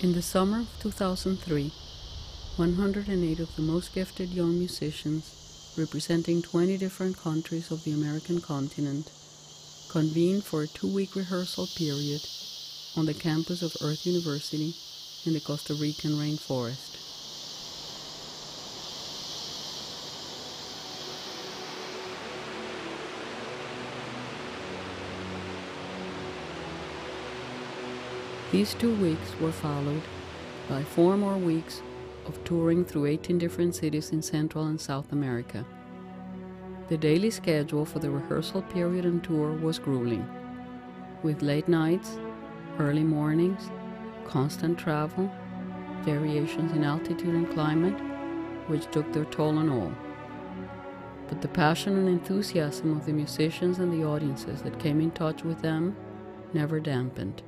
In the summer of 2003, 108 of the most gifted young musicians, representing 20 different countries of the American continent, convened for a two week rehearsal period on the campus of Earth University in the Costa Rican rainforest. These two weeks were followed by four more weeks of touring through 18 different cities in Central and South America. The daily schedule for the rehearsal period and tour was grueling, with late nights, early mornings, constant travel, variations in altitude and climate, which took their toll on all. But the passion and enthusiasm of the musicians and the audiences that came in touch with them never dampened.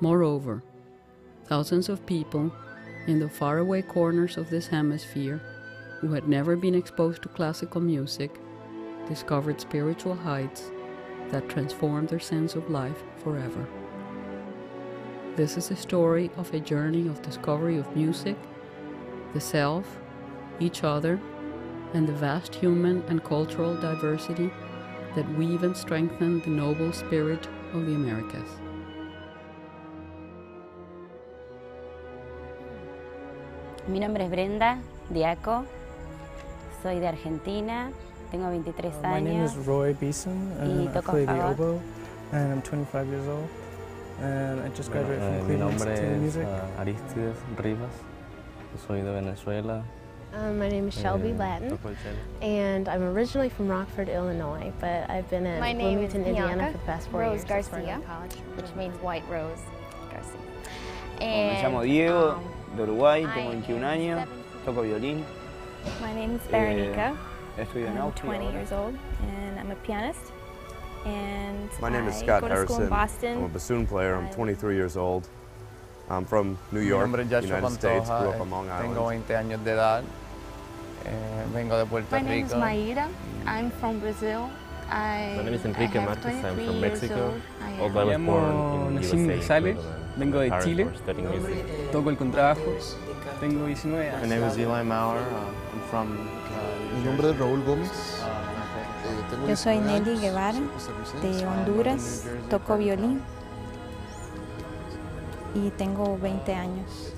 Moreover, thousands of people in the faraway corners of this hemisphere who had never been exposed to classical music discovered spiritual heights that transformed their sense of life forever. This is a story of a journey of discovery of music, the self, each other, and the vast human and cultural diversity that weave and strengthen the noble spirit of the Americas. Mi nombre es Brenda Diaco, soy de Argentina, tengo 23 Uh, años. my name is Roy Beeson, and I toco play the oboe, and I'm 25 years old, and I just Bueno, graduated eh, from mi Cleveland nombre Institute of es Music. ah, Aristides Rivas, soy de Venezuela. Um, my name is Shelby eh, Latin, and I'm originally from Rockford, Illinois, but I've been in My name is Bloomington, Indiana Bianca for the past four Rose years. I Garcia, college. which means white rose Garcia. Me llamo And, Diego, um, de Uruguay, I tengo am 21 años, toco violín, My name is Eh, estudio en I'm 20 years old, and I'm a pianist. And My name is Scott go to school in Harrison. Boston. I'm a bassoon player. I'm 23 years old. I'm from New York, nombre es United States. Pantoja, Grew up eh, on Long tengo Island. 20 años de edad, eh, vengo de Puerto My name is Rico. Maíra. I'm from Brazil. I, My name is Enrique I. I'm from Mexico. old. I Although I was born in Nassim USA, González, but Vengo de Chile, toco el contrabajo, tengo 19 años. Mi nombre es Raúl Gómez. Eh, Yo soy Nelly Guevara, de Honduras, toco violín. Y tengo 20 años.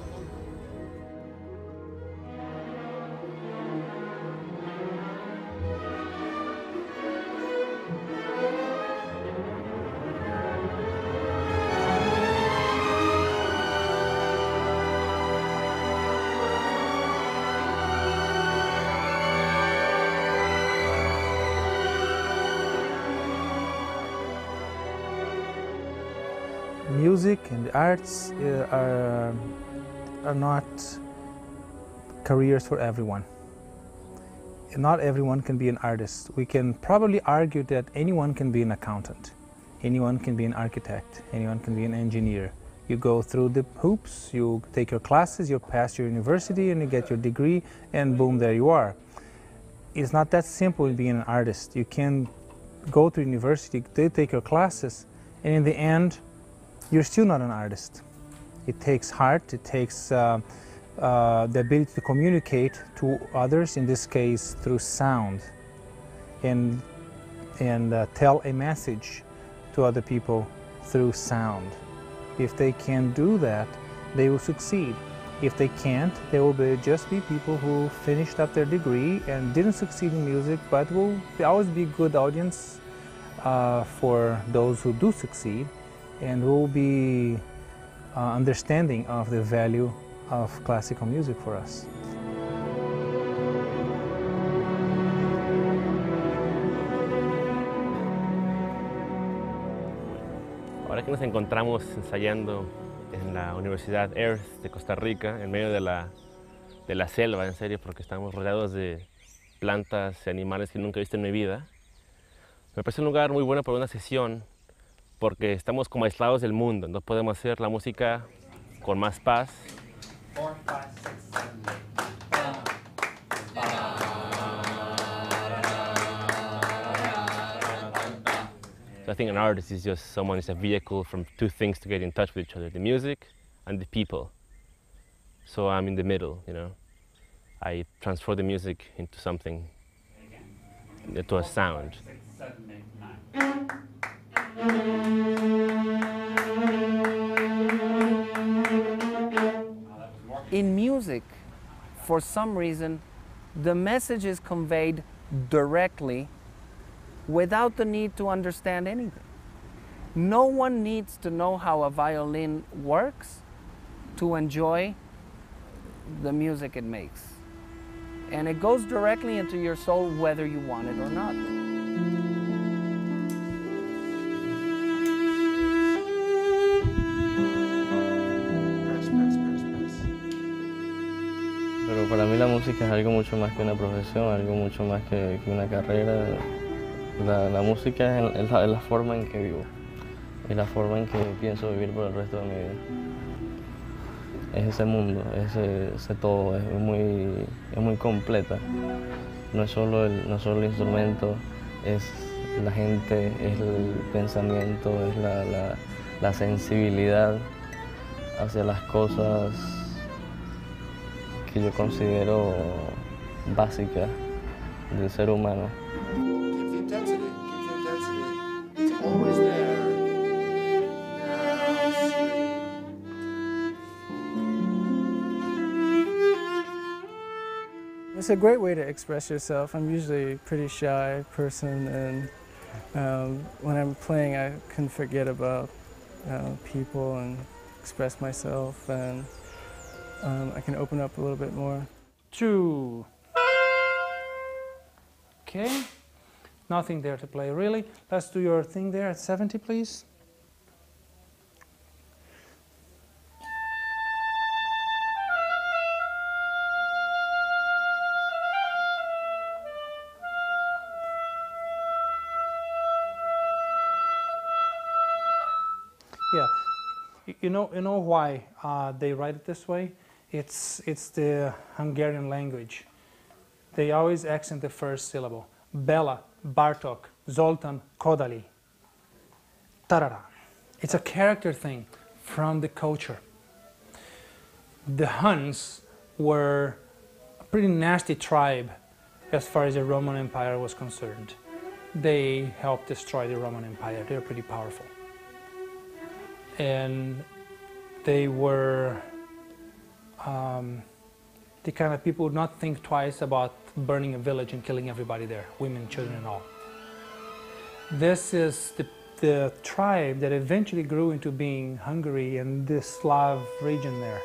Music and the arts uh, are, are not careers for everyone. Not everyone can be an artist. We can probably argue that anyone can be an accountant, anyone can be an architect, anyone can be an engineer. You go through the hoops, you take your classes, you pass your university, and you get your degree, and boom, there you are. It's not that simple being an artist. You can go to university, they take your classes, and in the end, you're still not an artist. It takes heart, it takes uh, uh, the ability to communicate to others, in this case through sound, and, and uh, tell a message to other people through sound. If they can do that, they will succeed. If they can't, they will be, just be people who finished up their degree and didn't succeed in music, but will always be good audience uh, for those who do succeed and will be uh, understanding of the value of classical music for us. Ahora que nos encontramos ensayando en la Universidad Earth de Costa Rica, en medio de la, de la selva, en serio, porque estamos rodeados de plantas y animales que nunca he visto en mi vida, me parece un lugar muy bueno para una sesión, porque estamos como aislados del mundo, no podemos hacer la música con más paz. So I think an artist is just someone is a vehicle from two things to get in touch with each other: the music and the people. So I'm in the middle, you know. I transform the music into something, into a sound. In music, for some reason, the message is conveyed directly without the need to understand anything. No one needs to know how a violin works to enjoy the music it makes. And it goes directly into your soul whether you want it or not. Es algo mucho más que una profesión, algo mucho más que, una carrera. La, música es, la, forma en que vivo, es la forma en que pienso vivir por el resto de mi vida. Es ese mundo, es ese, todo, es muy, es muy completa. No es, solo el, no solo el instrumento, es la gente, es el pensamiento, es la, la sensibilidad hacia las cosas que yo considero del ser humano. It's a great way to express yourself. I'm usually a pretty shy person, and um, when I'm playing, I can forget about uh, people and express myself, and um, I can open up a little bit more. Two. Okay, nothing there to play really. Let's do your thing there at 70, please. Yeah, you know, you know why uh, they write it this way? It's, it's the Hungarian language. They always accent the first syllable. Bela, Bartok, Zoltan, Kodály. Tarara. It's a character thing from the culture. The Huns were a pretty nasty tribe as far as the Roman Empire was concerned. They helped destroy the Roman Empire. They were pretty powerful. And they were um, the kind of people would not think twice about burning a village and killing everybody there, women, children, and all. This is the, the tribe that eventually grew into being Hungary and the Slav region there.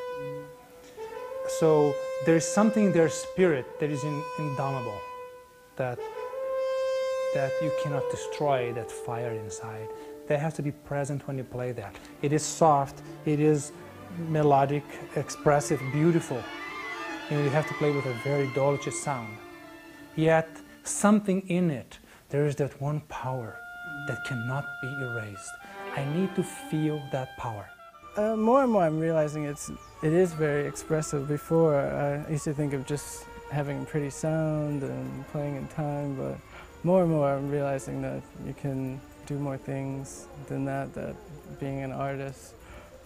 So there's something in their spirit that is in, indomitable, that, that you cannot destroy, that fire inside. That has to be present when you play that. It is soft, it is melodic, expressive, beautiful. And you have to play with a very dolce sound. Yet, something in it, there is that one power that cannot be erased. I need to feel that power. Uh, more and more I'm realizing it's, it is very expressive. Before, I used to think of just having a pretty sound and playing in time, but more and more I'm realizing that you can do more things than that, that being an artist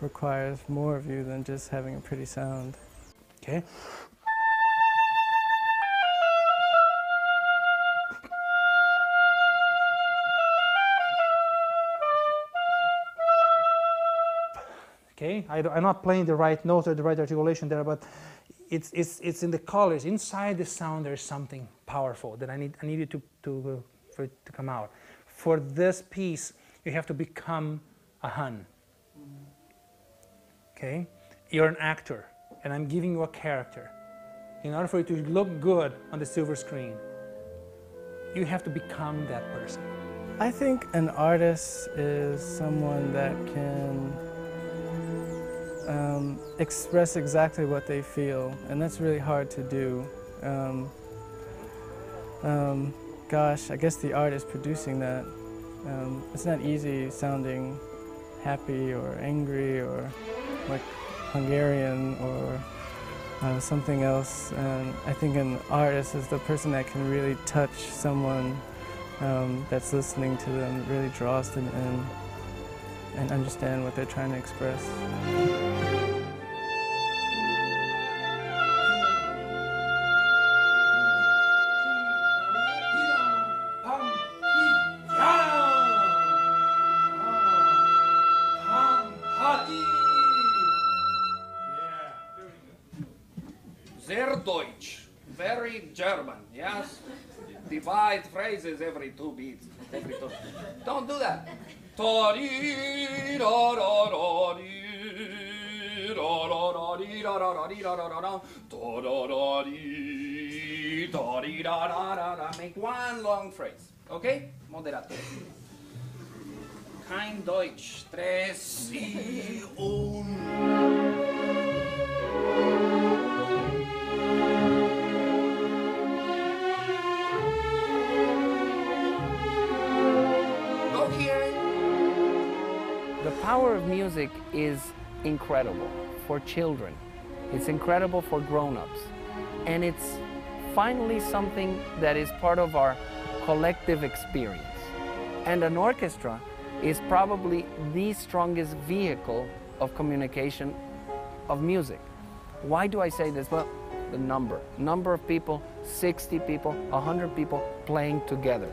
requires more of you than just having a pretty sound. Okay. Okay, I am not playing the right note or the right articulation there, but it's, it's, it's in the colors. Inside the sound, there's something powerful that I need I needed to, to, uh, for it to come out. For this piece, you have to become a Hun. Okay? You're an actor, and I'm giving you a character. In order for you to look good on the silver screen, you have to become that person. I think an artist is someone that can um, express exactly what they feel, and that's really hard to do. Um, um, gosh, I guess the art is producing that. Um, it's not easy sounding happy or angry or like Hungarian or uh, something else. And I think an artist is the person that can really touch someone um, that's listening to them, really draws them in and understand what they're trying to express. Don't do that. Make one long phrase, okay? Moderato. Kein Deutsch. Tres y un. Power of music is incredible for children. It's incredible for grown-ups. And it's finally something that is part of our collective experience. And an orchestra is probably the strongest vehicle of communication of music. Why do I say this? Well, the number. Number of people, 60 people, 100 people playing together.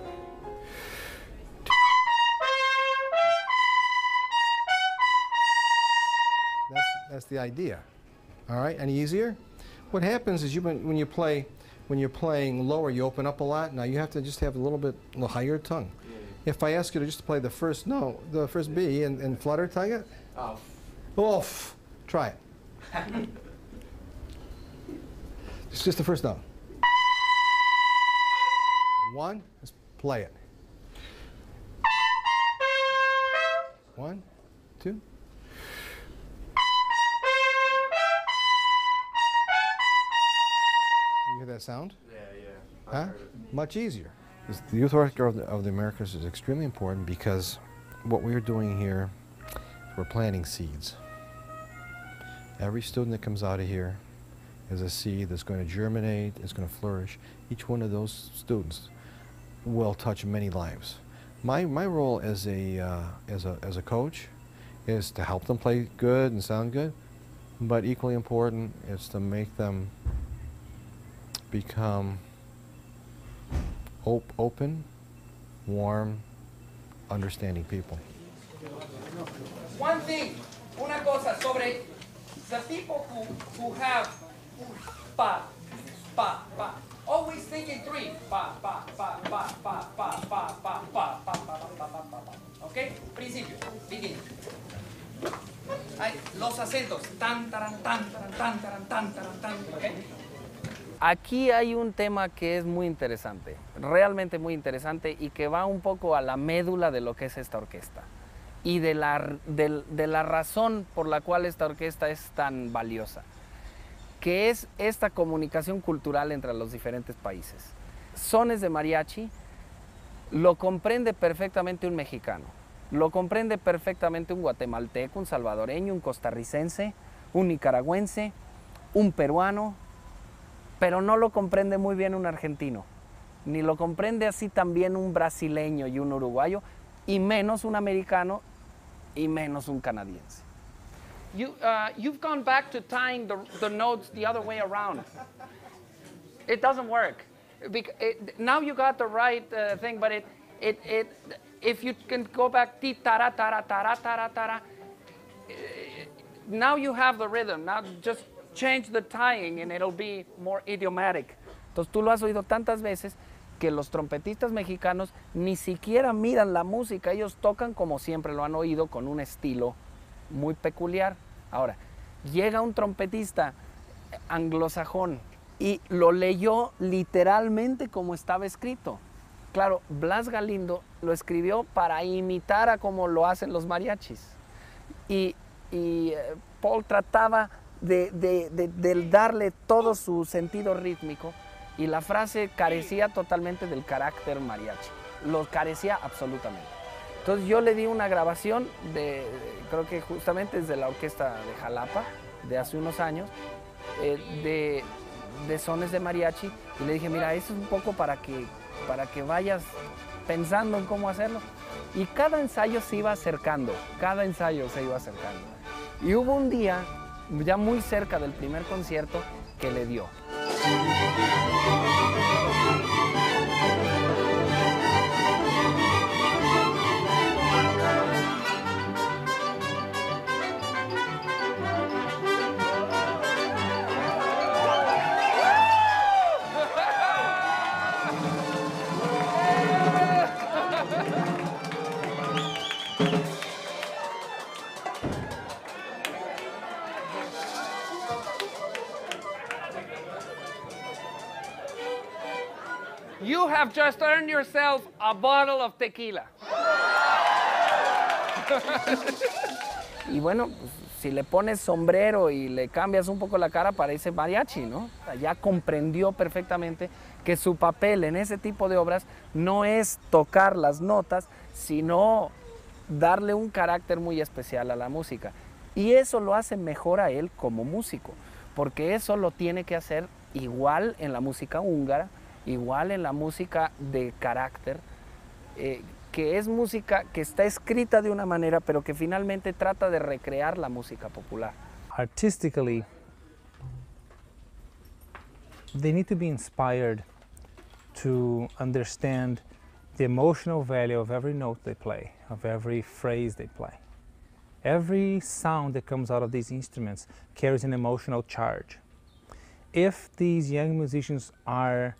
The idea. All right, any easier? What happens is you when you play, when you're playing lower, you open up a lot. Now you have to just have a little bit a little higher tongue. If I ask you to just play the first note, the first B, and, and flutter tongue it, Oh. oof, try it. It's just the first note. One, let's play it. One, two. That sound? Yeah, yeah. Huh? Much easier. The Youth Orchestra of the, of the Americas is extremely important because what we're doing here, we're planting seeds. Every student that comes out of here is a seed that's going to germinate, it's going to flourish. Each one of those students will touch many lives. My, my role as a, uh, as, a, as a coach is to help them play good and sound good, but equally important is to make them become op- open, warm, understanding people. One thing, una cosa sobre the people who, who have pa, pa, pa, always thinking three, pa, pa, pa, pa, pa, pa, pa, pa, pa, pa, pa, pa, pa, pa, pa. Okay? Principio, beginning. Ay, los acentos, tan, taran, tan, taran, tan, taran, tan, taran, tan, okay? Aquí hay un tema que es muy interesante, realmente muy interesante y que va un poco a la médula de lo que es esta orquesta y de la, de la razón por la cual esta orquesta es tan valiosa, que es esta comunicación cultural entre los diferentes países. Sones de mariachi lo comprende perfectamente un mexicano, lo comprende perfectamente un guatemalteco, un salvadoreño, un costarricense, un nicaragüense, un peruano, pero no lo comprende muy bien un argentino, ni lo comprende así también un brasileño y un uruguayo, y menos un americano y menos un canadiense. You, uh, you've gone back to tying the, the notes the other way around. It doesn't work. Bec- it- now you got the right uh, thing, but it, it, it, if you can go back, ti tara tara tara tara tara, eh, now you have the rhythm. Now just change the tying and it'll be more idiomatic. Entonces tú lo has oído tantas veces que los trompetistas mexicanos ni siquiera miran la música, ellos tocan como siempre lo han oído con un estilo muy peculiar. Ahora, llega un trompetista anglosajón y lo leyó literalmente como estaba escrito. Claro, Blas Galindo lo escribió para imitar a como lo hacen los mariachis. Y, y, eh, Paul trataba de, de- de- de darle todo su sentido rítmico y la frase carecía totalmente del carácter mariachi. Lo carecía absolutamente. Entonces yo le di una grabación de, creo que justamente es de la orquesta de Jalapa, de hace unos años, eh, de, de sones de mariachi, y le dije, mira, eso es un poco para que, para que vayas pensando en cómo hacerlo. Y cada ensayo se iba acercando, cada ensayo se iba acercando. Y hubo un día, ya muy cerca del primer concierto, que le dio. Have just earned yourself a bottle of tequila. y bueno, pues, si le pones sombrero y le cambias un poco la cara, parece mariachi, ¿no? Ya comprendió perfectamente que su papel en ese tipo de obras no es tocar las notas, sino darle un carácter muy especial a la música. Y eso lo hace mejor a él como músico, porque eso lo tiene que hacer igual en la música húngara, igual en la música de carácter, eh, que es música que está escrita de una manera, pero que finalmente trata de recrear la música popular. Artistically, they need to be inspired to understand the emotional value of every note they play, of every phrase they play. Every sound that comes out of these instruments carries an emotional charge. If these young musicians are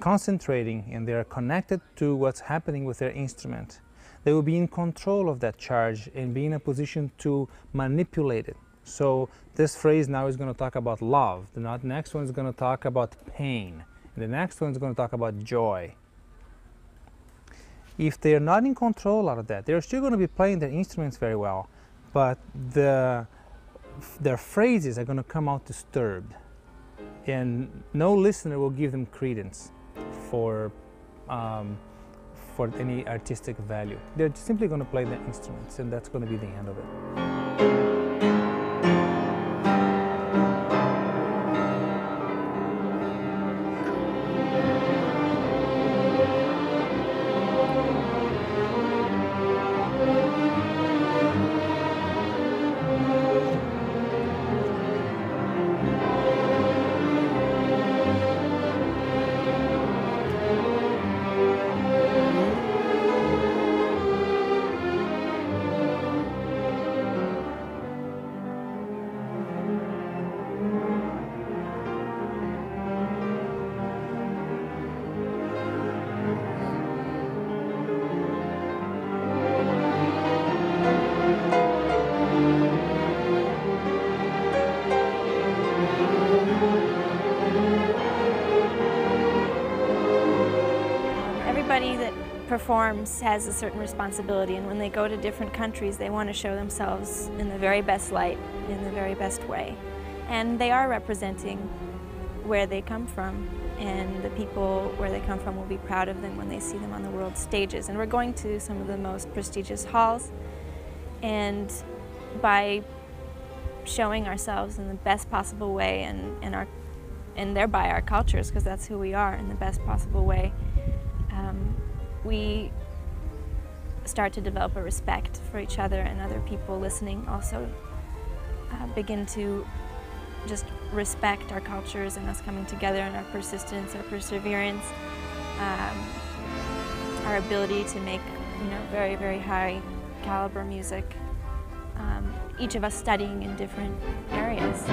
concentrating and they are connected to what's happening with their instrument, they will be in control of that charge and be in a position to manipulate it. So this phrase now is going to talk about love. The next one is going to talk about pain. And the next one is going to talk about joy. If they're not in control out of that, they're still going to be playing their instruments very well, but the, their phrases are going to come out disturbed. And no listener will give them credence for, um, for any artistic value. They're simply going to play the instruments, and that's going to be the end of it. Performs has a certain responsibility and when they go to different countries they want to show themselves in the very best light, in the very best way. And they are representing where they come from and the people where they come from will be proud of them when they see them on the world stages. And we're going to some of the most prestigious halls and by showing ourselves in the best possible way and, and, our, and thereby our cultures, because that's who we are, in the best possible way, we start to develop a respect for each other and other people listening also uh, begin to just respect our cultures and us coming together and our persistence, our perseverance, um, our ability to make you know very very high caliber music. Um, each of us studying in different areas.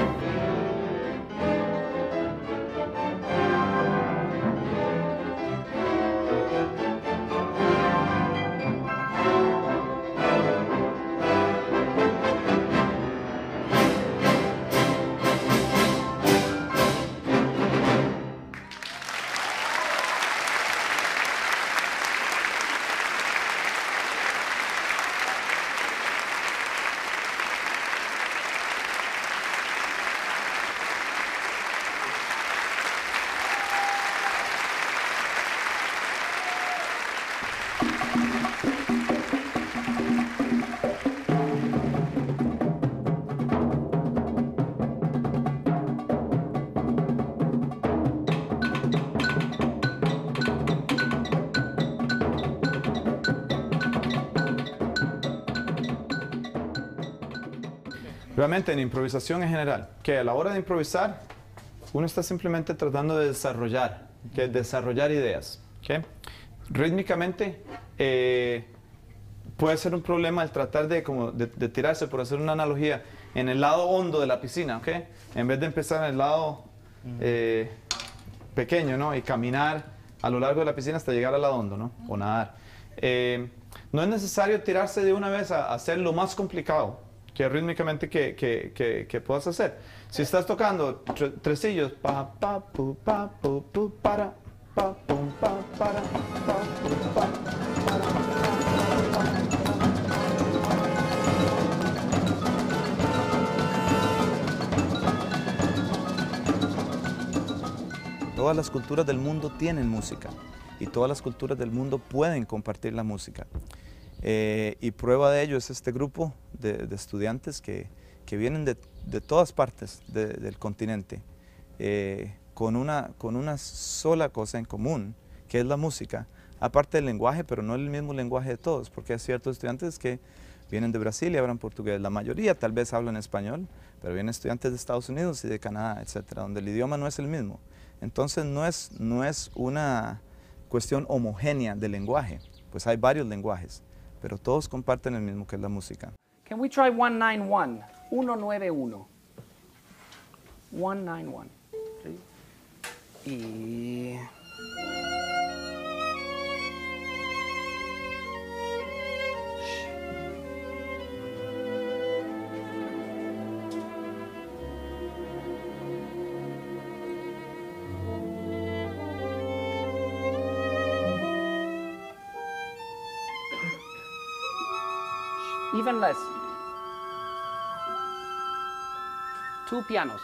Realmente en improvisación en general, que a la hora de improvisar, uno está simplemente tratando de desarrollar, que desarrollar ideas. ¿okay? Rítmicamente eh, puede ser un problema el tratar de, como de, de, tirarse, por hacer una analogía, en el lado hondo de la piscina, ¿ok? En vez de empezar en el lado eh, pequeño, ¿no? Y caminar a lo largo de la piscina hasta llegar al lado hondo, ¿no? O nadar. Eh, no es necesario tirarse de una vez a, a hacer lo más complicado que rítmicamente que, que, que, que, puedas hacer. Si estás tocando tre tresillos, pa, pa, pu, pa, pu, pu, para, pa, pum, pa, para, pa, pa, para. Todas las culturas del mundo tienen música y todas las culturas del mundo pueden compartir la música. Eh, y prueba de ello es este grupo de, estudiantes que, vienen de, todas partes de- del continente eh, con, una, con una sola cosa en común, que es la música, aparte del lenguaje, pero no el mismo lenguaje de todos, porque hay ciertos estudiantes que vienen de Brasil y hablan portugués. La mayoría tal vez hablan español, pero vienen estudiantes de Estados Unidos y de Canadá, etcétera, donde el idioma no es el mismo. Entonces no es, no es una cuestión homogénea de lenguaje, pues hay varios lenguajes, pero todos comparten el mismo que es la música. Can we try 191? 191. 191. ¿sí? Y. Even less. Two pianos.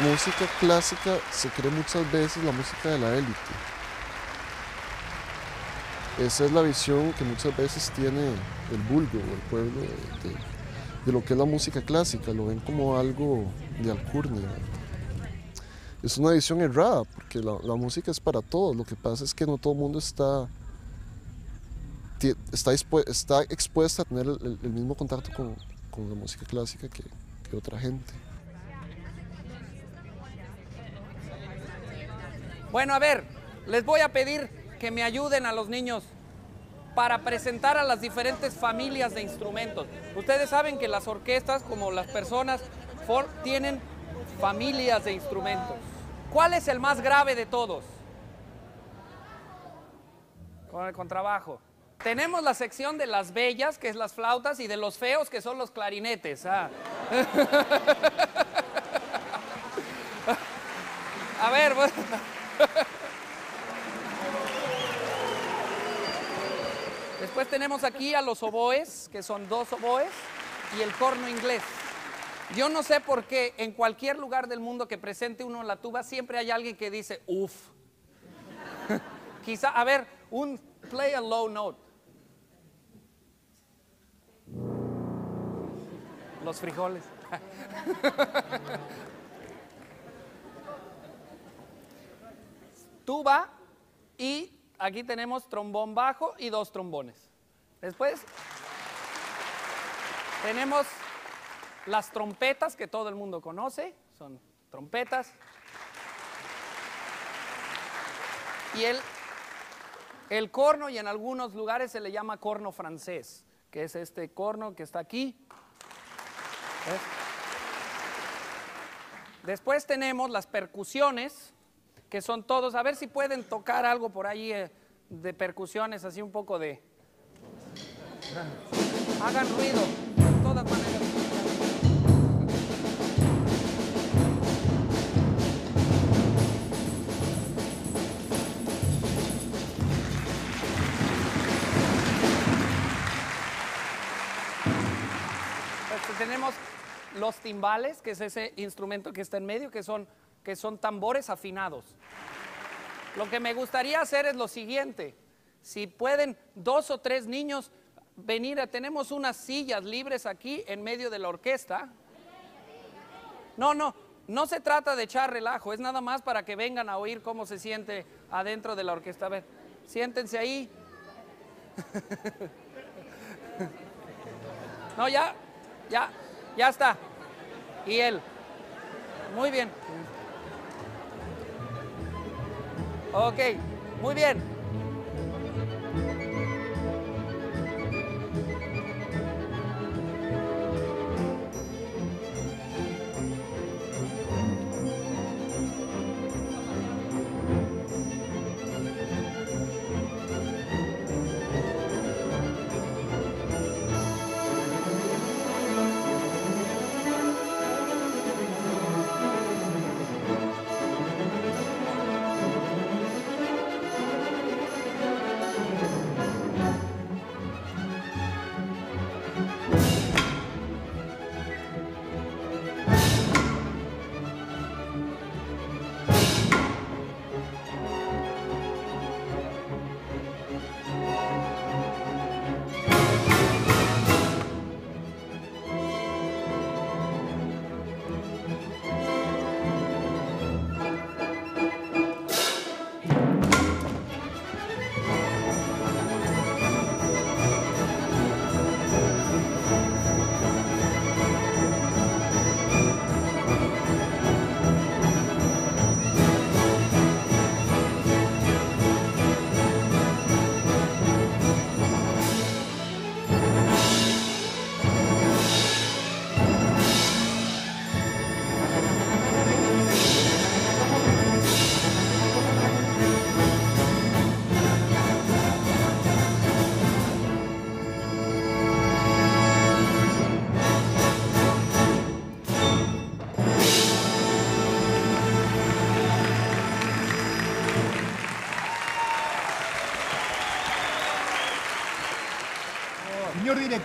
La música clásica se cree muchas veces la música de la élite. Esa es la visión que muchas veces tiene el vulgo o el pueblo de, lo que es la música clásica, lo ven como algo de alcurnia. Es una visión errada, porque la, música es para todos, lo que pasa es que no todo el mundo está, está, expuesta a tener el, mismo contacto con, la música clásica que otra gente. Bueno, a ver, les voy a pedir que me ayuden a los niños para presentar a las diferentes familias de instrumentos. Ustedes saben que las orquestas, como las personas, tienen familias de instrumentos. ¿Cuál es el más grave de todos? Con el contrabajo. Tenemos la sección de las bellas, que es las flautas, y de los feos, que son los clarinetes. ah. A ver. Después tenemos aquí a los oboes, que son dos oboes, y el corno inglés. Yo no sé por qué en cualquier lugar del mundo que presente uno la tuba siempre hay alguien que dice, uff. Quizá, a ver, un play a low note. Los frijoles. Tuba y aquí tenemos trombón bajo y dos trombones. Después tenemos las trompetas que todo el mundo conoce, son trompetas. Y el, el corno, y en algunos lugares se le llama corno francés, que es este corno que está aquí. Después tenemos las percusiones, que son todos, a ver si pueden tocar algo por ahí eh, de percusiones, así un poco de... Hagan ruido, de todas maneras. Pues tenemos los timbales, que es ese instrumento que está en medio, que son, que son tambores afinados. Lo que me gustaría hacer es lo siguiente. Si pueden dos o tres niños venir, tenemos unas sillas libres aquí en medio de la orquesta. No, no, no se trata de echar relajo, es nada más para que vengan a oír cómo se siente adentro de la orquesta. A ver, siéntense ahí. No, ya, ya, ya está. Y él. Muy bien. Ok, muy bien.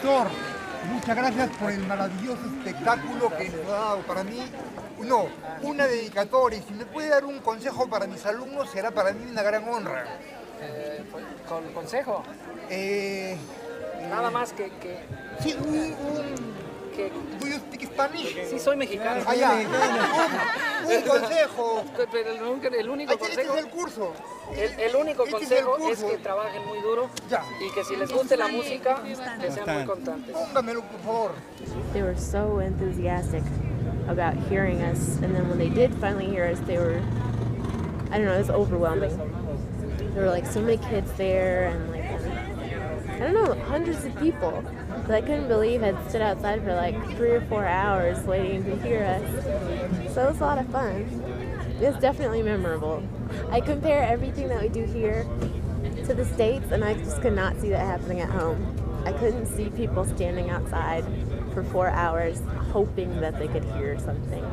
Director, Muchas gracias por el maravilloso espectáculo que nos ha dado. Para mí, no, una dedicatoria. Si me puede dar un consejo para mis alumnos, será para mí una gran honra. ¿Con consejo? Eh, Nada más que... que sí, un... un que, ¿Do you speak Spanish? Sí, soy mexicano. Ah, ya. un, un consejo. Pero el, único- el único Este consejo... es el curso. El, el único Este es el consejo es, que trabajen muy duro y que si les guste la música, que sean muy constantes. Póngamelo, por favor. They were so enthusiastic about hearing us, and then when they did finally hear us, they were, I don't know, it was overwhelming. There were like so many kids there, and like, I don't know, hundreds of people that I couldn't believe had stood outside for like three or four hours waiting to hear us. So it was a lot of fun. It was definitely memorable. I compare everything that we do here to the States, and I just could not see that happening at home. I couldn't see people standing outside for four hours hoping that they could hear something.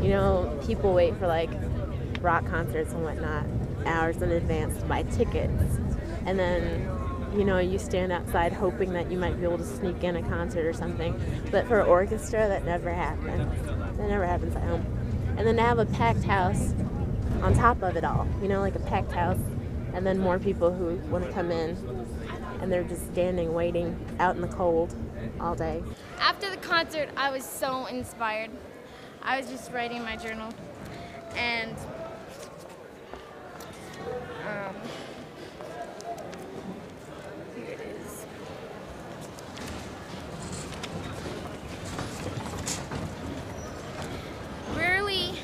You know, people wait for like rock concerts and whatnot hours in advance to buy tickets. And then, you know, you stand outside hoping that you might be able to sneak in a concert or something. But for orchestra, that never happens. That never happens at home. And then to have a packed house on top of it all, you know, like a packed house, and then more people who want to come in and they're just standing waiting out in the cold all day. After the concert, I was so inspired. I was just writing my journal, and um, here it is. Rarely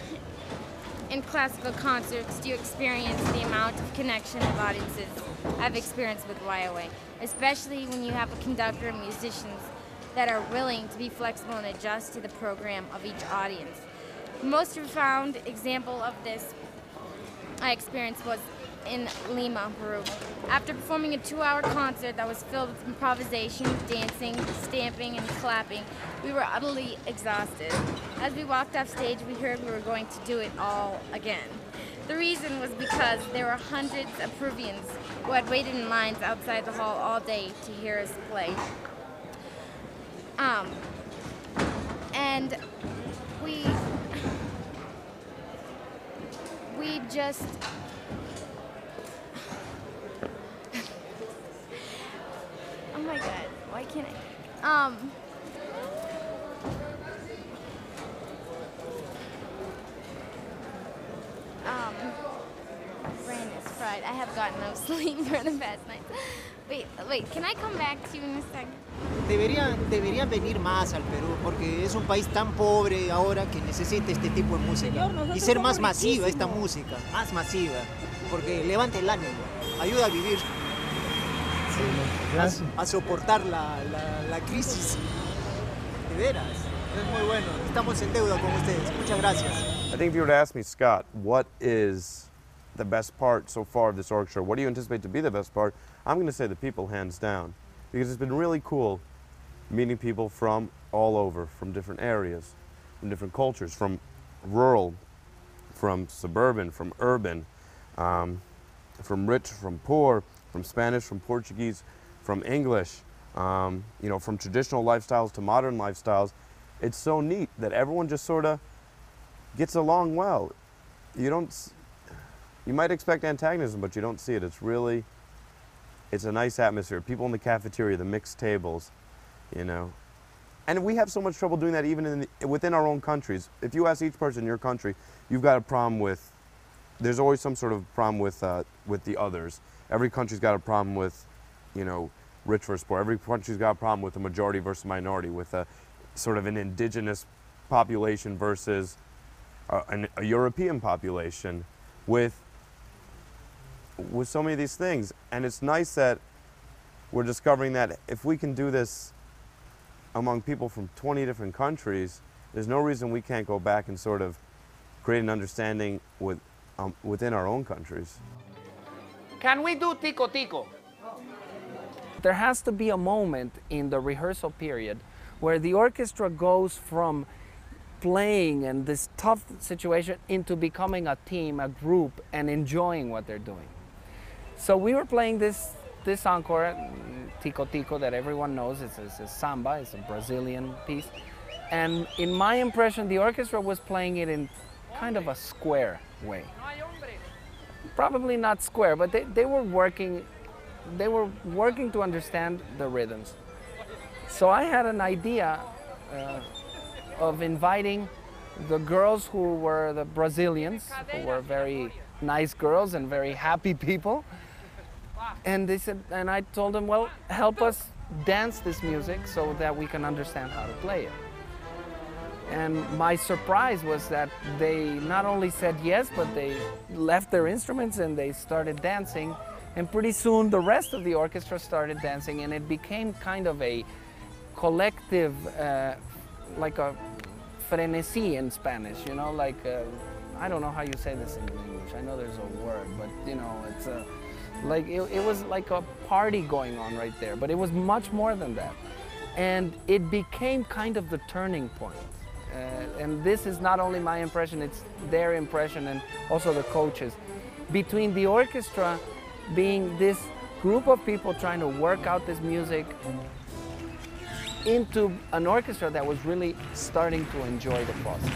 in classical concerts do you experience the amount of connection of audiences I've experienced with YOA, especially when you have a conductor and musicians that are willing to be flexible and adjust to the program of each audience. The most profound example of this I experienced was in Lima, Peru. After performing a two-hour concert that was filled with improvisation, dancing, stamping, and clapping, we were utterly exhausted. As we walked off stage, we heard we were going to do it all again. The reason was because there were hundreds of Peruvians who had waited in lines outside the hall all day to hear us play. Um, and we we just my god. Why can't i um um brain is fried. I have gotten no sleep for the past night. Wait wait can i come back to you in a second Deberían, deberían venir más al Perú porque es un país tan pobre ahora que necesita este tipo de música Señor, y ser más masiva esta música, más masiva, porque levanta el ánimo, ayuda a vivir, a, a soportar la, la- la crisis. De veras, es muy bueno, estamos en deuda con ustedes. Muchas gracias. I think if you were to ask me, Scott, what is the best part so far of this orchestra? What do you anticipate to be the best part? I'm going to say the people, hands down, because it's been really cool meeting people from all over, from different areas, from different cultures, from rural, from suburban, from urban, um, from rich, from poor, from Spanish, from Portuguese, from English, um, you know, from traditional lifestyles to modern lifestyles. It's so neat that everyone just sort of gets along well. You don't, you might expect antagonism, but you don't see it. It's really, it's a nice atmosphere. People in the cafeteria, the mixed tables, you know. And we have so much trouble doing that even in the, within our own countries. If you ask each person in your country, you've got a problem with, there's always some sort of problem with, uh, with the others. Every country's got a problem with, you know, rich versus poor. Every country's got a problem with a majority versus minority, with a sort of an indigenous population versus a, an, a European population, with with so many of these things. And it's nice that we're discovering that if we can do this among people from 20 different countries, there's no reason we can't go back and sort of create an understanding with, um, within our own countries. Can we do tico tico? There has to be a moment in the rehearsal period where the orchestra goes from playing and this tough situation into becoming a team, a group, and enjoying what they're doing. So we were playing this this encore, Tico Tico, that everyone knows, it's, it's a samba, it's a Brazilian piece. And in my impression, the orchestra was playing it in kind of a square way. Probably not square, but they, they were working they were working to understand the rhythms. So I had an idea uh, of inviting the girls who were the Brazilians, who were very nice girls and very happy people. And they said, and I told them, well, help us dance this music so that we can understand how to play it. And my surprise was that they not only said yes, but they left their instruments and they started dancing. And pretty soon the rest of the orchestra started dancing and it became kind of a collective, uh, like a frenesí in Spanish, you know, like, uh, I don't know how you say this in English. I know there's a word, but you know, it's a, like, it, it was like a party going on right there, but it was much more than that. And it became kind of the turning point. Uh, and this is not only my impression, it's their impression and also the coaches. Between the orchestra being this group of people trying to work out this music into an orchestra that was really starting to enjoy the process.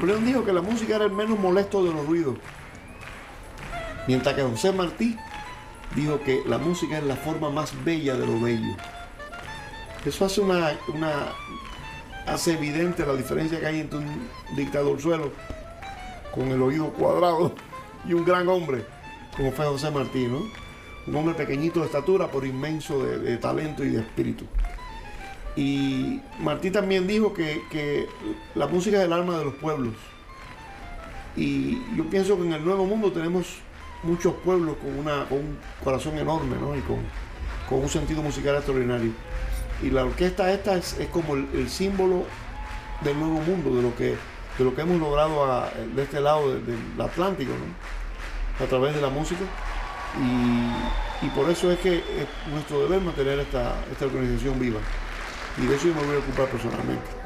Napoleón dijo que la música era el menos molesto de los ruidos. Mientras que José Martí dijo que la música es la forma más bella de lo bello. Eso hace una, una hace evidente la diferencia que hay entre un dictador suelo con el oído cuadrado y un gran hombre como fue José Martí, ¿no? Un hombre pequeñito de estatura, pero inmenso de talento y de espíritu. Y Martí también dijo que, la música es el alma de los pueblos. Y yo pienso que en el Nuevo Mundo tenemos muchos pueblos con, un corazón enorme ¿no? y con, un sentido musical extraordinario. Y la orquesta esta es, como el, símbolo del Nuevo Mundo, de lo que, hemos logrado de este lado del, Atlántico, a través de la música. Y, por eso es que es nuestro deber mantener esta organización viva y de eso me voy a ocupar personalmente.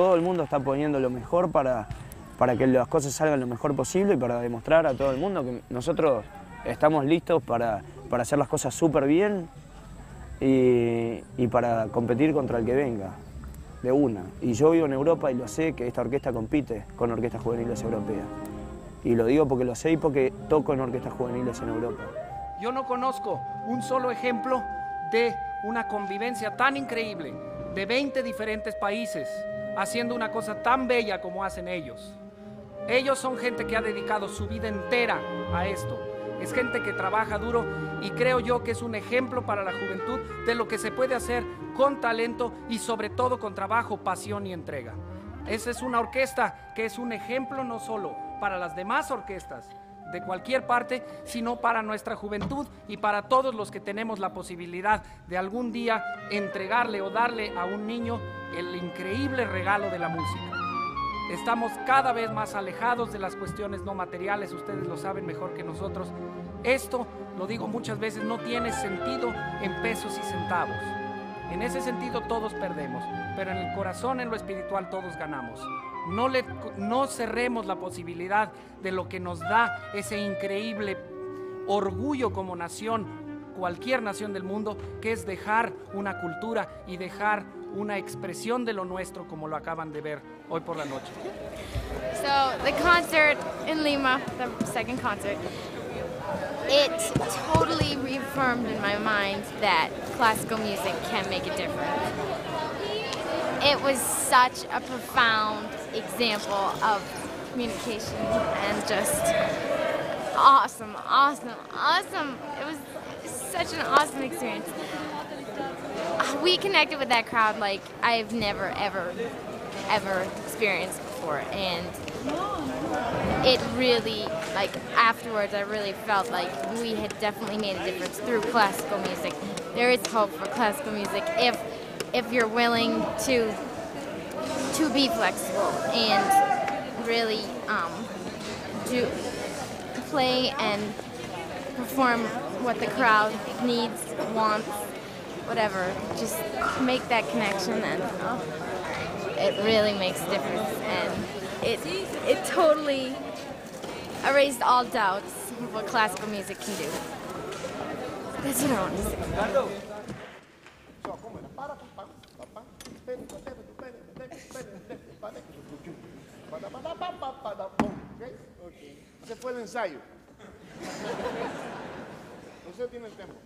Todo el mundo está poniendo lo mejor para, para que las cosas salgan lo mejor posible y para demostrar a todo el mundo que nosotros estamos listos para, para hacer las cosas súper bien y, y para competir contra el que venga, de una. Y yo vivo en Europa y lo sé que esta orquesta compite con orquestas juveniles europeas. Y lo digo porque lo sé y porque toco en orquestas juveniles en Europa. Yo no conozco un solo ejemplo de una convivencia tan increíble de 20 diferentes países haciendo una cosa tan bella como hacen ellos. Ellos son gente que ha dedicado su vida entera a esto. Es gente que trabaja duro y creo yo que es un ejemplo para la juventud de lo que se puede hacer con talento y sobre todo con trabajo, pasión y entrega. Esa es una orquesta que es un ejemplo no solo para las demás orquestas de cualquier parte, sino para nuestra juventud y para todos los que tenemos la posibilidad de algún día entregarle o darle a un niño el increíble regalo de la música. Estamos cada vez más alejados de las cuestiones no materiales, ustedes lo saben mejor que nosotros. Esto, lo digo muchas veces, no tiene sentido en pesos y centavos. En ese sentido todos perdemos, pero en el corazón, en lo espiritual, todos ganamos. No, le, no cerremos la posibilidad de lo que nos da ese increíble orgullo como nación, cualquier nación del mundo, que es dejar una cultura y dejar una expresión de lo nuestro como lo acaban de ver hoy por la noche. So the concert in Lima, the second concert, it totally reaffirmed in my mind that classical music can make a difference. It was such a profound example of communication and just awesome, awesome, awesome. It was such an awesome experience. We connected with that crowd like I've never, ever, ever experienced before. And it really, like afterwards, I really felt like we had definitely made a difference through classical music. There is hope for classical music if, if you're willing to, to be flexible and really um, do play and perform what the crowd needs, wants, whatever. Just make that connection and it really makes a difference and it it totally erased all doubts of what classical music can do. That's what I want to say. se fue el ensayo. Usted tiene el tiempo.